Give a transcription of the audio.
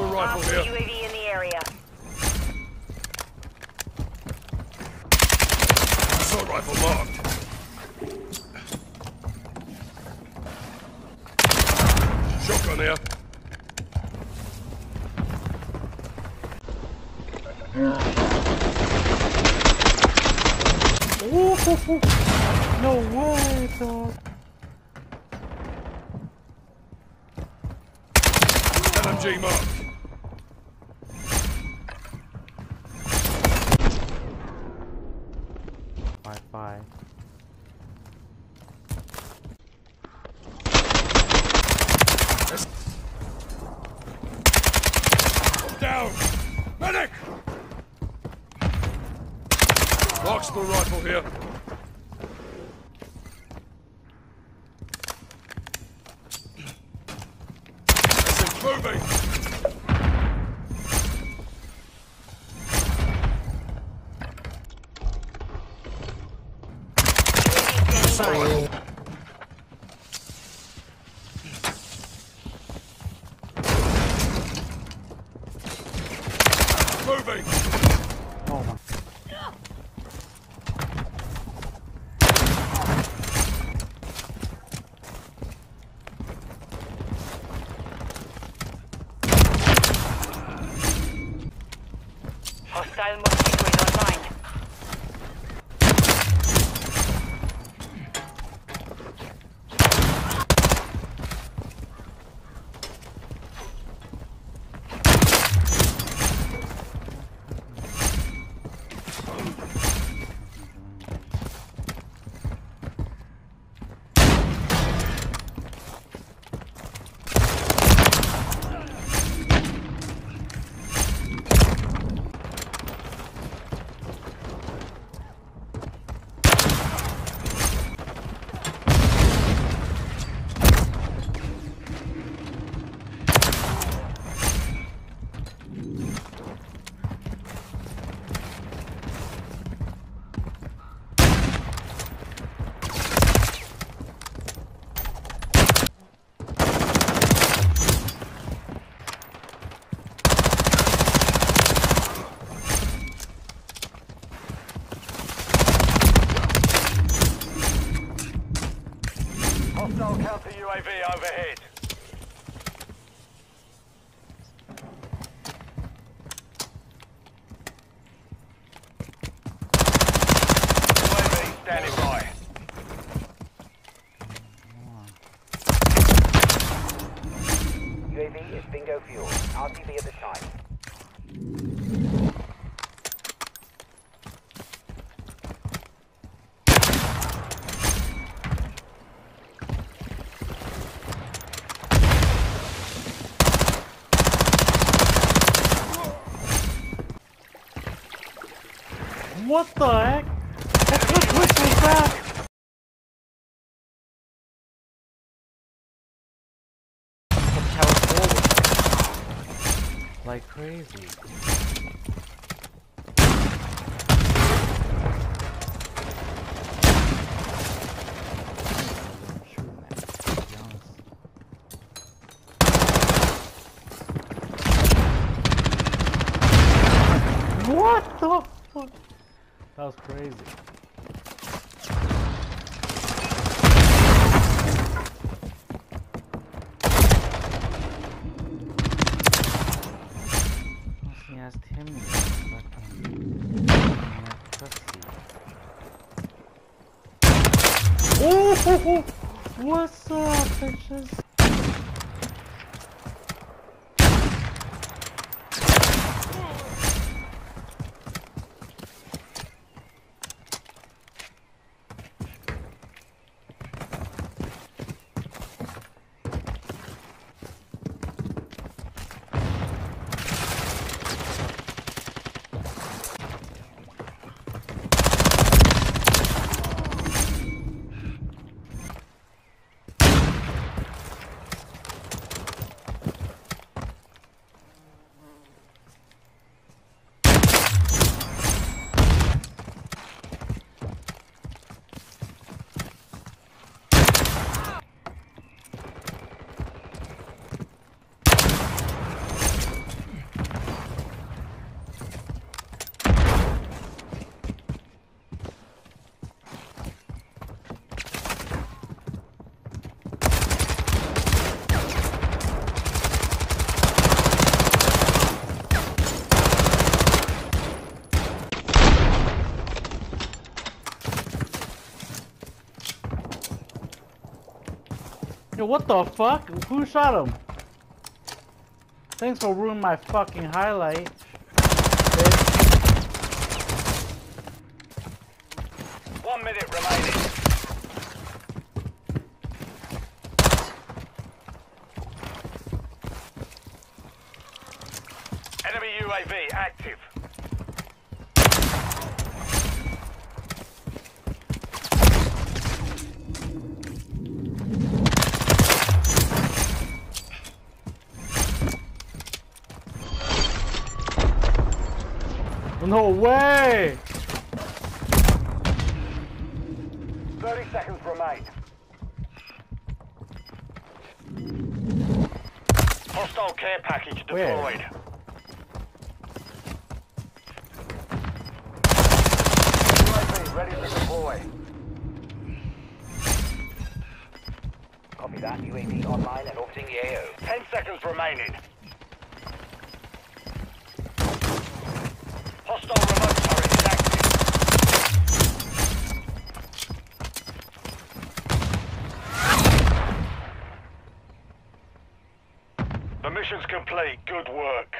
Marksman rifle Hostile here. UAV in the area. Assault rifle marked. Shotgun here. Ooh, no way, dog. LMG marked. Bye. Down! Medic! Marksman rifle here. That's moving! Moving! Oh my. Hostile mosquito is online. Hostile counter UAV overhead. UAV standing by. UAV is bingo fuel. RTB at the time. What the heck? What the which was that? Like crazy. What the fuck? That was crazy. Asked him to fucking pussy. Oh, what's up, bitches? What the fuck? Who shot him? Thanks for ruining my fucking highlight. One minute remaining. Enemy UAV active. No way! 30 seconds remain. Hostile care package deployed. UAV ready to deploy. Copy that. UAV online and orbiting the AO. 10 seconds remaining. Hostile remote turret is active. The mission's complete. Good work.